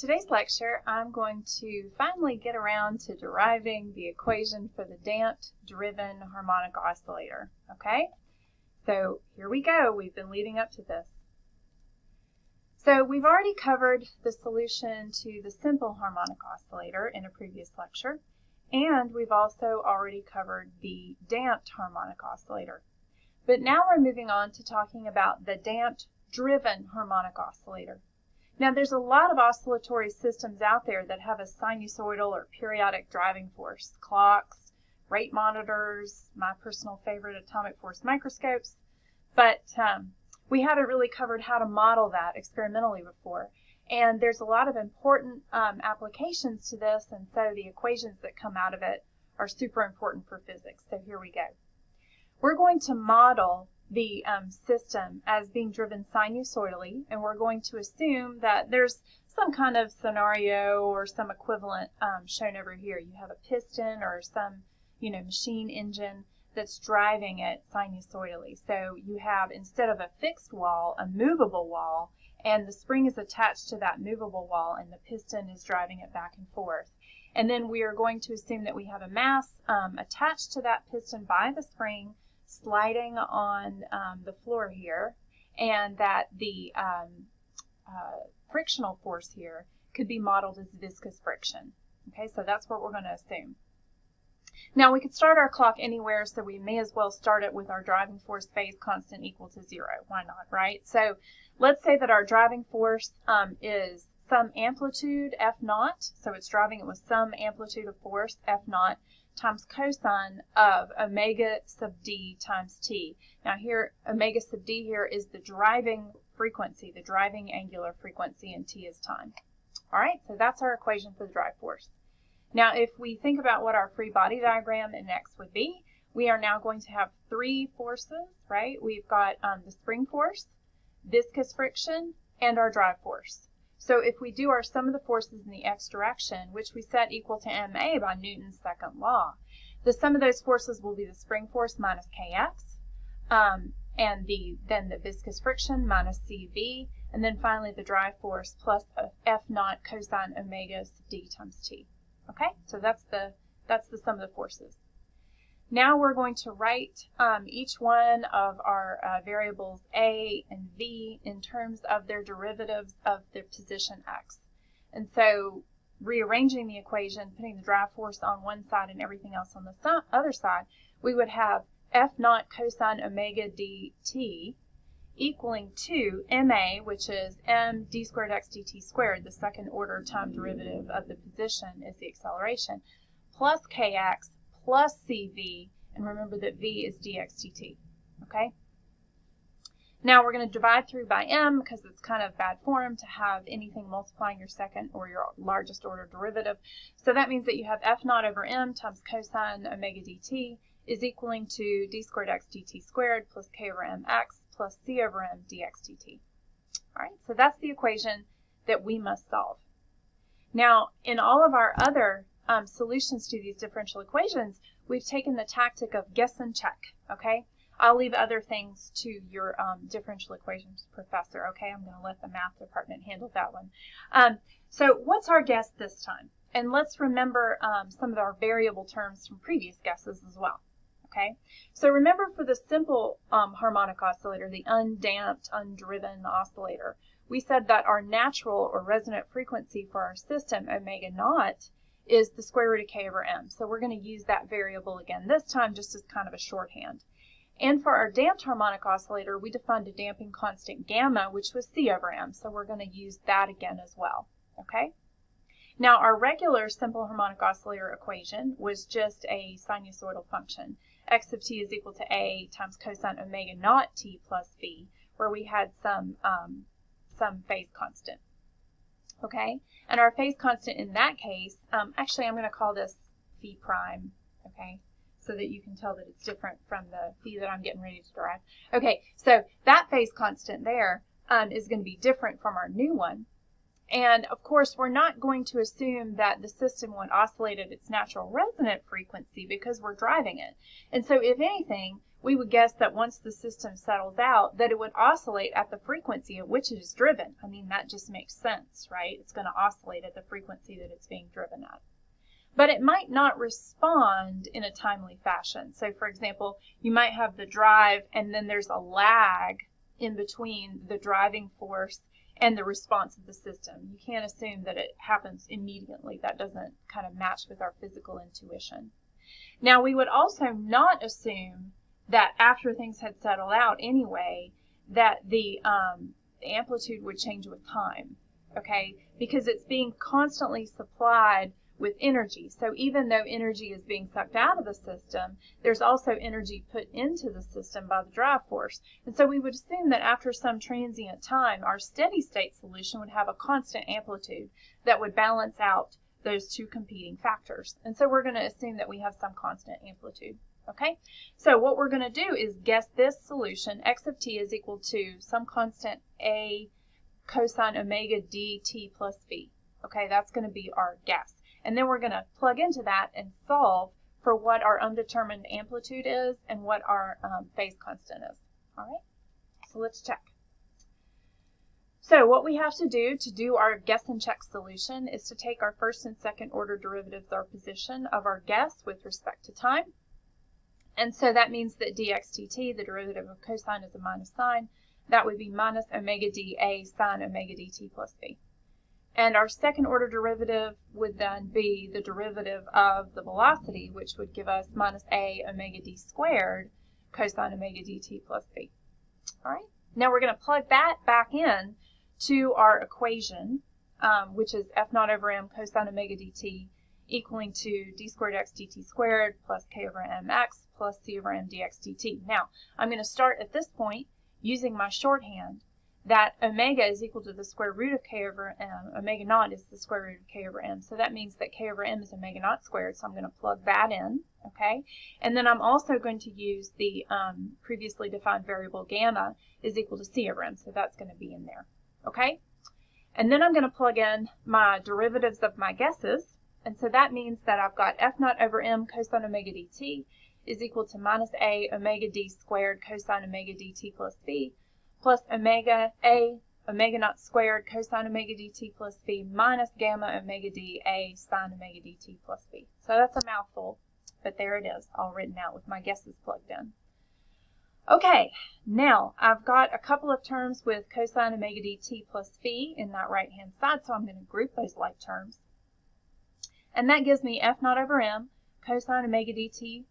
today's lecture, I'm going to finally get around to deriving the equation for the damped driven harmonic oscillator, okay? So here we go. We've been leading up to this. So we've already covered the solution to the simple harmonic oscillator in a previous lecture, and we've also already covered the damped harmonic oscillator. But now we're moving on to talking about the damped driven harmonic oscillator. Now there's a lot of oscillatory systems out there that have a sinusoidal or periodic driving force. Clocks, rate monitors, my personal favorite atomic force microscopes. But um, we haven't really covered how to model that experimentally before. And there's a lot of important um, applications to this, and so the equations that come out of it are super important for physics. So here we go. We're going to model the um, system as being driven sinusoidally, and we're going to assume that there's some kind of scenario or some equivalent um, shown over here. You have a piston or some, you know, machine engine that's driving it sinusoidally. So you have, instead of a fixed wall, a movable wall, and the spring is attached to that movable wall, and the piston is driving it back and forth. And then we are going to assume that we have a mass um, attached to that piston by the spring sliding on um, the floor here, and that the um, uh, frictional force here could be modeled as viscous friction. Okay, so that's what we're going to assume. Now we could start our clock anywhere, so we may as well start it with our driving force phase constant equal to zero. Why not, right? So let's say that our driving force um, is some amplitude f naught, so it's driving it with some amplitude of force f naught, times cosine of omega sub d times t. Now here, omega sub d here is the driving frequency, the driving angular frequency, and t is time. All right, so that's our equation for the drive force. Now if we think about what our free body diagram in X would be, we are now going to have three forces, right? We've got um, the spring force, viscous friction, and our drive force. So if we do our sum of the forces in the x direction, which we set equal to ma by Newton's second law, the sum of those forces will be the spring force minus kx, um, and the then the viscous friction minus cv, and then finally the drive force plus f naught cosine omega d times t. Okay, so that's the that's the sum of the forces. Now we're going to write um, each one of our uh, variables a and v in terms of their derivatives of their position x. And so rearranging the equation, putting the drive force on one side and everything else on the other side, we would have f naught cosine omega dt equaling to ma, which is m d squared x dt squared, the second order time derivative of the position is the acceleration, plus kx plus CV, and remember that V is dxdt, okay? Now we're going to divide through by m because it's kind of bad form to have anything multiplying your second or your largest order derivative. So that means that you have f naught over m times cosine omega dt is equaling to d squared x dt squared plus k over mx plus c over m dx dt. All right, so that's the equation that we must solve. Now, in all of our other um, solutions to these differential equations, we've taken the tactic of guess and check, okay? I'll leave other things to your um, differential equations professor, okay? I'm going to let the math department handle that one. Um, so what's our guess this time? And let's remember um, some of our variable terms from previous guesses as well, okay? So remember for the simple um, harmonic oscillator, the undamped, undriven oscillator, we said that our natural or resonant frequency for our system, omega naught, is the square root of k over m. So we're going to use that variable again, this time just as kind of a shorthand. And for our damped harmonic oscillator, we defined a damping constant gamma, which was c over m. So we're going to use that again as well. Okay? Now our regular simple harmonic oscillator equation was just a sinusoidal function. x of t is equal to a times cosine omega naught t plus phi, where we had some, um, some phase constant okay? And our phase constant in that case, um, actually I'm going to call this phi prime, okay? So that you can tell that it's different from the phi that I'm getting ready to derive. Okay, so that phase constant there um, is going to be different from our new one. And of course, we're not going to assume that the system would oscillate at its natural resonant frequency because we're driving it. And so if anything, we would guess that once the system settles out, that it would oscillate at the frequency at which it is driven. I mean, that just makes sense, right? It's going to oscillate at the frequency that it's being driven at. But it might not respond in a timely fashion. So, for example, you might have the drive and then there's a lag in between the driving force and the response of the system. You can't assume that it happens immediately. That doesn't kind of match with our physical intuition. Now, we would also not assume that after things had settled out anyway, that the, um, amplitude would change with time, okay? Because it's being constantly supplied with energy. So even though energy is being sucked out of the system, there's also energy put into the system by the drive force. And so we would assume that after some transient time, our steady state solution would have a constant amplitude that would balance out those two competing factors. And so we're going to assume that we have some constant amplitude. Okay, so what we're going to do is guess this solution. x of t is equal to some constant a cosine omega dt plus phi. Okay, that's going to be our guess. And then we're going to plug into that and solve for what our undetermined amplitude is and what our um, phase constant is. All right, so let's check. So what we have to do to do our guess and check solution is to take our first and second order derivatives, our position of our guess with respect to time, and so that means that dxdt, the derivative of cosine is a minus sign. That would be minus omega dA sine omega dt plus phi. And our second order derivative would then be the derivative of the velocity, which would give us minus a omega d squared cosine omega dt plus phi. All right, now we're going to plug that back in to our equation, um, which is f naught over m cosine omega dt equaling to d squared x dt squared plus k over mx plus c over m dx dt. Now, I'm going to start at this point using my shorthand that omega is equal to the square root of k over m. Omega naught is the square root of k over m. So that means that k over m is omega naught squared. So I'm going to plug that in, okay? And then I'm also going to use the um, previously defined variable gamma is equal to c over m. So that's going to be in there, okay? And then I'm going to plug in my derivatives of my guesses. And so that means that I've got f naught over m cosine omega dt is equal to minus a omega d squared cosine omega dt plus phi plus omega a omega naught squared cosine omega dt plus phi minus gamma omega d a sine omega dt plus phi. So that's a mouthful, but there it is, all written out with my guesses plugged in. Okay, now I've got a couple of terms with cosine omega dt plus phi in that right hand side, so I'm going to group those like terms. And that gives me f naught over m cosine omega dt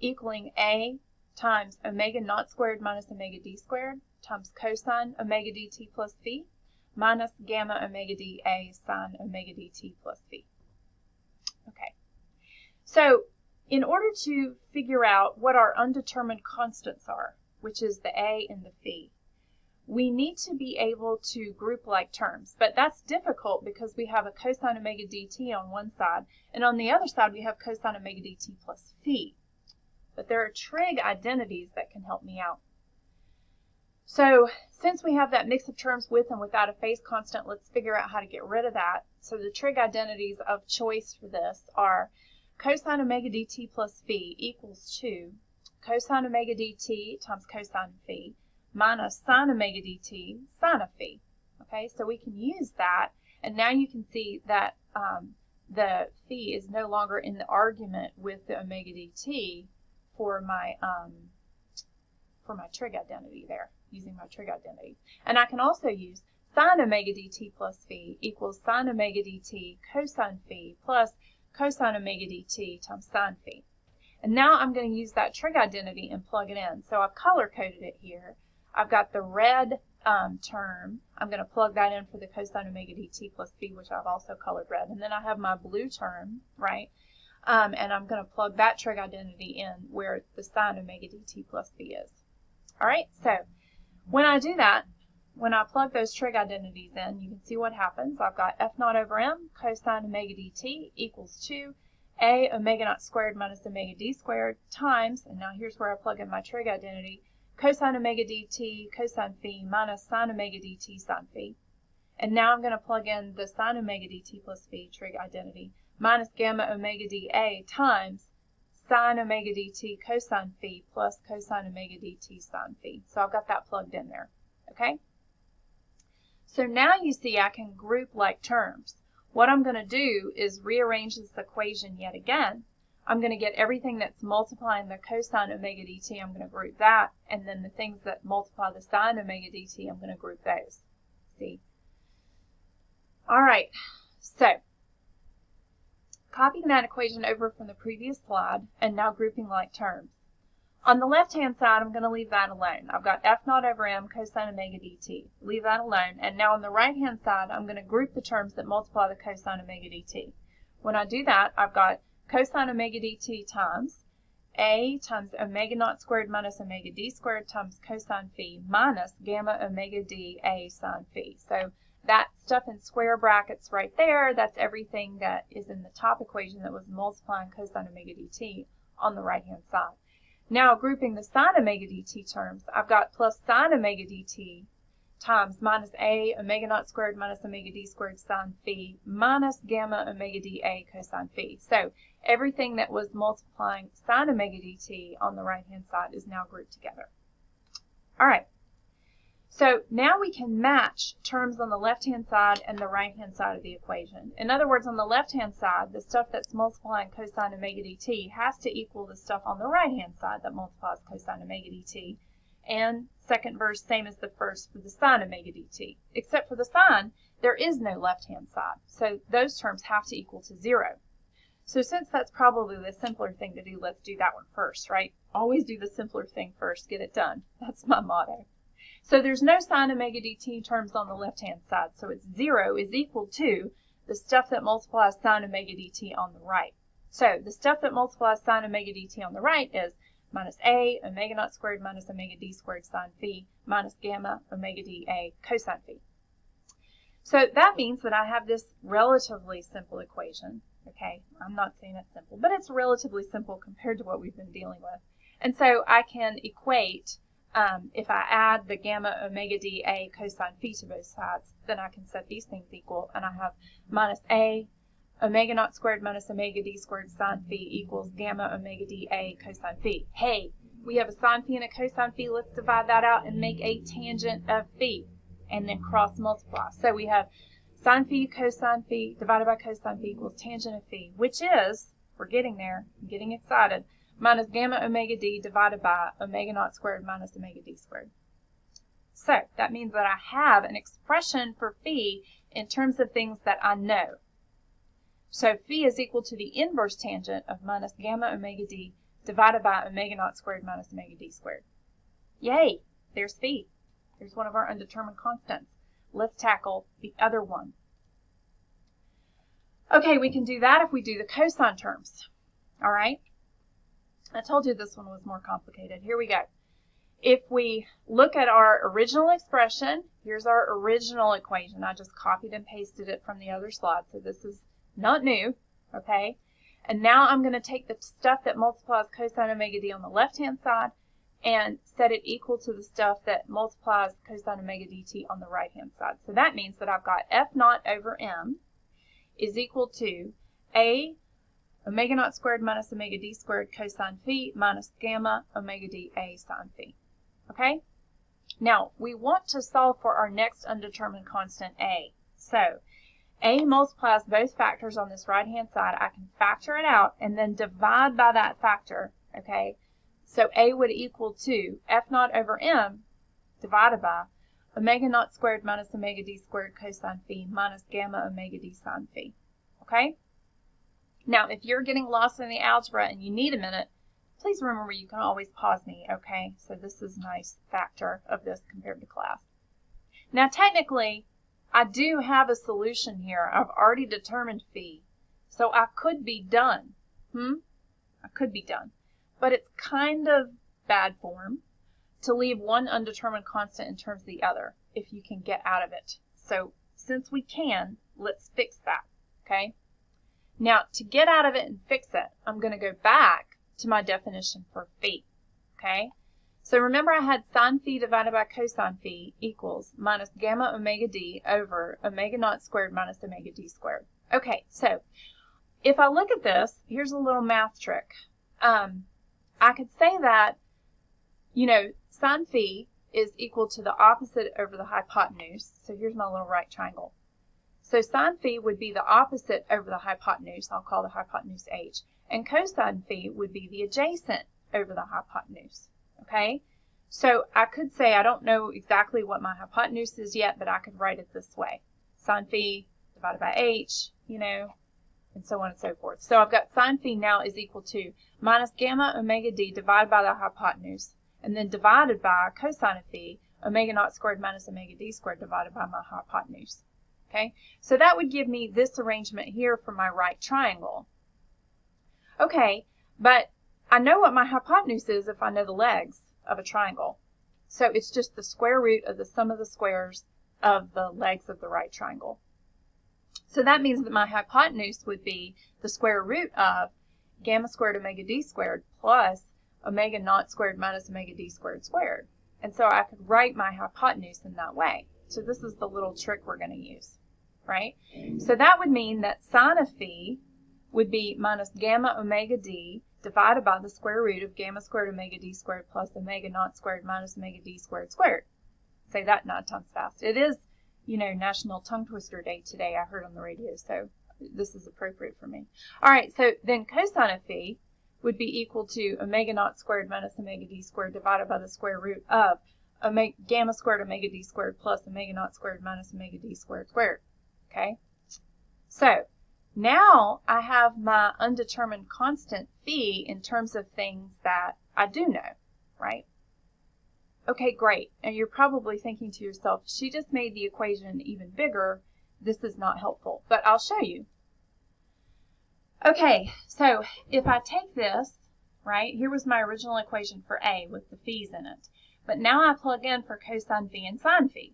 equaling a times omega naught squared minus omega d squared times cosine omega dt plus phi minus gamma omega dA sine omega dt plus phi. Okay, so in order to figure out what our undetermined constants are, which is the a and the phi, we need to be able to group like terms. But that's difficult because we have a cosine omega dt on one side, and on the other side we have cosine omega dt plus phi but there are trig identities that can help me out. So since we have that mix of terms with and without a phase constant, let's figure out how to get rid of that. So the trig identities of choice for this are cosine omega dt plus phi equals to cosine omega dt times cosine phi minus sine omega dt sine of phi. Okay, so we can use that, and now you can see that um, the phi is no longer in the argument with the omega dt, for my um, for my trig identity there, using my trig identity. And I can also use sine omega dt plus phi equals sine omega dt cosine phi plus cosine omega dt times sine phi. And now I'm going to use that trig identity and plug it in. So I've color coded it here. I've got the red um, term. I'm going to plug that in for the cosine omega dt plus phi, which I've also colored red. And then I have my blue term, right? Um, and I'm going to plug that trig identity in where the sine omega dt plus phi is. All right, so when I do that, when I plug those trig identities in, you can see what happens. I've got f naught over m cosine omega dt equals 2 a omega naught squared minus omega d squared times, and now here's where I plug in my trig identity, cosine omega dt cosine phi minus sine omega dt sine phi. And now I'm going to plug in the sine omega dt plus phi trig identity minus gamma omega dA times sine omega dt cosine phi plus cosine omega dt sine phi. So I've got that plugged in there. Okay? So now you see I can group like terms. What I'm going to do is rearrange this equation yet again. I'm going to get everything that's multiplying the cosine omega dt, I'm going to group that, and then the things that multiply the sine omega dt, I'm going to group those. See? All right, so copying that equation over from the previous slide and now grouping like terms. On the left-hand side, I'm going to leave that alone. I've got f naught over m cosine omega dt. Leave that alone. And now on the right-hand side, I'm going to group the terms that multiply the cosine omega dt. When I do that, I've got cosine omega dt times a times omega naught squared minus omega d squared times cosine phi minus gamma omega d a sine phi. So that stuff in square brackets right there, that's everything that is in the top equation that was multiplying cosine omega dt on the right-hand side. Now grouping the sine omega dt terms, I've got plus sine omega dt times minus a omega naught squared minus omega d squared sine phi minus gamma omega dA cosine phi. So everything that was multiplying sine omega dt on the right hand side is now grouped together. All right. So now we can match terms on the left-hand side and the right-hand side of the equation. In other words, on the left-hand side, the stuff that's multiplying cosine omega dt has to equal the stuff on the right-hand side that multiplies cosine omega dt. And second verse, same as the first for the sine omega dt. Except for the sine, there is no left-hand side. So those terms have to equal to zero. So since that's probably the simpler thing to do, let's do that one first, right? Always do the simpler thing first, get it done. That's my motto. So there's no sine omega dt terms on the left-hand side. So it's 0 is equal to the stuff that multiplies sine omega dt on the right. So the stuff that multiplies sine omega dt on the right is minus a omega naught squared minus omega d squared sine phi minus gamma omega dA cosine phi. So that means that I have this relatively simple equation. Okay, I'm not saying it's simple, but it's relatively simple compared to what we've been dealing with. And so I can equate um, if I add the gamma omega dA cosine phi to both sides, then I can set these things equal, and I have minus a omega naught squared minus omega d squared sine phi equals gamma omega dA cosine phi. Hey, we have a sine phi and a cosine phi. Let's divide that out and make a tangent of phi, and then cross multiply. So we have sine phi cosine phi divided by cosine phi equals tangent of phi, which is, we're getting there, I'm getting excited, minus gamma omega d divided by omega naught squared minus omega d squared. So that means that I have an expression for phi in terms of things that I know. So phi is equal to the inverse tangent of minus gamma omega d divided by omega naught squared minus omega d squared. Yay! There's phi. There's one of our undetermined constants. Let's tackle the other one. Okay, we can do that if we do the cosine terms. All right? I told you this one was more complicated. Here we go. If we look at our original expression, here's our original equation. I just copied and pasted it from the other slide, so this is not new, okay? And now I'm going to take the stuff that multiplies cosine omega d on the left-hand side and set it equal to the stuff that multiplies cosine omega dt on the right-hand side. So that means that I've got f naught over m is equal to a omega naught squared minus omega d squared cosine phi minus gamma omega dA sine phi. Okay? Now, we want to solve for our next undetermined constant a. So, a multiplies both factors on this right-hand side. I can factor it out and then divide by that factor, okay? So a would equal to f naught over m divided by omega naught squared minus omega d squared cosine phi minus gamma omega d sine phi, okay? Now, if you're getting lost in the algebra and you need a minute, please remember you can always pause me, okay? So this is a nice factor of this compared to class. Now, technically, I do have a solution here. I've already determined phi, so I could be done. Hmm? I could be done. But it's kind of bad form to leave one undetermined constant in terms of the other if you can get out of it. So since we can, let's fix that, okay? Now, to get out of it and fix it, I'm going to go back to my definition for phi. Okay? So remember I had sine phi divided by cosine phi equals minus gamma omega d over omega naught squared minus omega d squared. Okay, so if I look at this, here's a little math trick. Um, I could say that, you know, sine phi is equal to the opposite over the hypotenuse. So here's my little right triangle. So sine phi would be the opposite over the hypotenuse. I'll call the hypotenuse h. And cosine phi would be the adjacent over the hypotenuse. Okay? So I could say, I don't know exactly what my hypotenuse is yet, but I could write it this way. Sine phi divided by h, you know, and so on and so forth. So I've got sine phi now is equal to minus gamma omega d divided by the hypotenuse, and then divided by cosine of phi, omega naught squared minus omega d squared divided by my hypotenuse. Okay, so that would give me this arrangement here for my right triangle. Okay, but I know what my hypotenuse is if I know the legs of a triangle. So it's just the square root of the sum of the squares of the legs of the right triangle. So that means that my hypotenuse would be the square root of gamma squared omega d squared plus omega naught squared minus omega d squared squared. And so I could write my hypotenuse in that way. So this is the little trick we're going to use, right? So that would mean that sine of phi would be minus gamma omega d divided by the square root of gamma squared omega d squared plus omega naught squared minus omega d squared squared. Say that nine times fast. It is, you know, National Tongue Twister Day today, I heard on the radio, so this is appropriate for me. All right, so then cosine of phi would be equal to omega naught squared minus omega d squared divided by the square root of omega, gamma squared omega d squared plus omega naught squared minus omega d squared squared. Okay? So, now I have my undetermined constant phi in terms of things that I do know, right? Okay, great. And you're probably thinking to yourself, she just made the equation even bigger. This is not helpful, but I'll show you. Okay, so if I take this, right, here was my original equation for A with the phi's in it. But now I plug in for cosine phi and sine phi.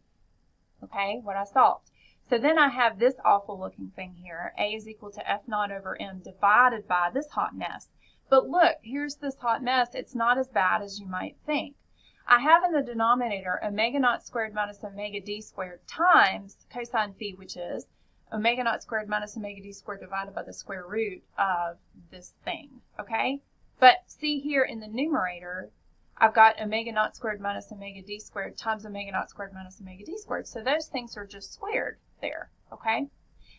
Okay, what I solved. So then I have this awful looking thing here. A is equal to F naught over M divided by this hot mess. But look, here's this hot mess. It's not as bad as you might think. I have in the denominator omega naught squared minus omega d squared times cosine phi, which is omega naught squared minus omega d squared divided by the square root of this thing, okay? But see here in the numerator, I've got omega naught squared minus omega d squared times omega naught squared minus omega d squared. So those things are just squared there, okay?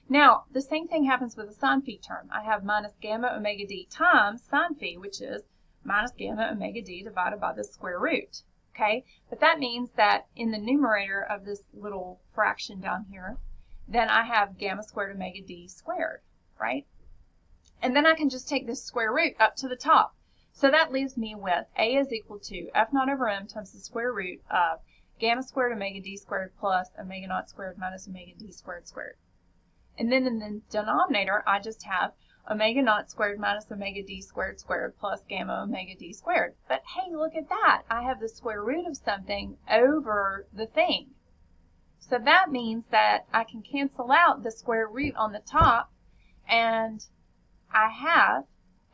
Now, the same thing happens with the sine phi term. I have minus gamma omega d times sine phi, which is minus gamma omega d divided by the square root, okay? But that means that in the numerator of this little fraction down here, then I have gamma squared omega d squared, right? And then I can just take this square root up to the top. So that leaves me with a is equal to f naught over m times the square root of gamma squared omega d squared plus omega naught squared minus omega d squared squared. And then in the denominator, I just have omega naught squared minus omega d squared squared plus gamma omega d squared. But hey, look at that. I have the square root of something over the thing. So that means that I can cancel out the square root on the top and I have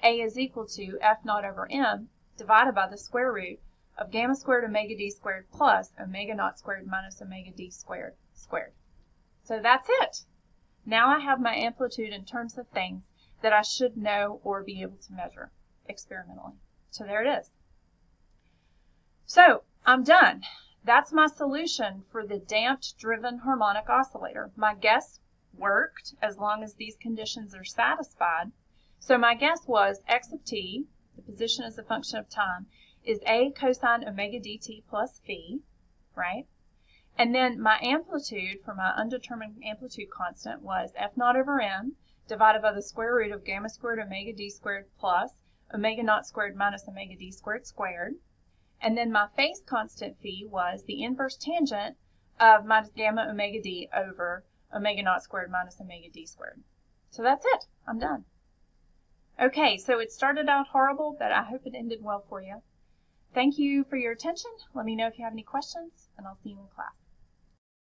a is equal to f naught over m divided by the square root of gamma squared omega d squared plus omega naught squared minus omega d squared squared. So that's it. Now I have my amplitude in terms of things that I should know or be able to measure experimentally. So there it is. So I'm done. That's my solution for the damped driven harmonic oscillator. My guess worked as long as these conditions are satisfied. So my guess was x of t, the position as a function of time, is a cosine omega dt plus phi, right? And then my amplitude for my undetermined amplitude constant was f naught over m divided by the square root of gamma squared omega d squared plus omega naught squared minus omega d squared squared. And then my phase constant phi was the inverse tangent of minus gamma omega d over omega naught squared minus omega d squared. So that's it. I'm done. Okay, so it started out horrible, but I hope it ended well for you. Thank you for your attention. Let me know if you have any questions, and I'll see you in class.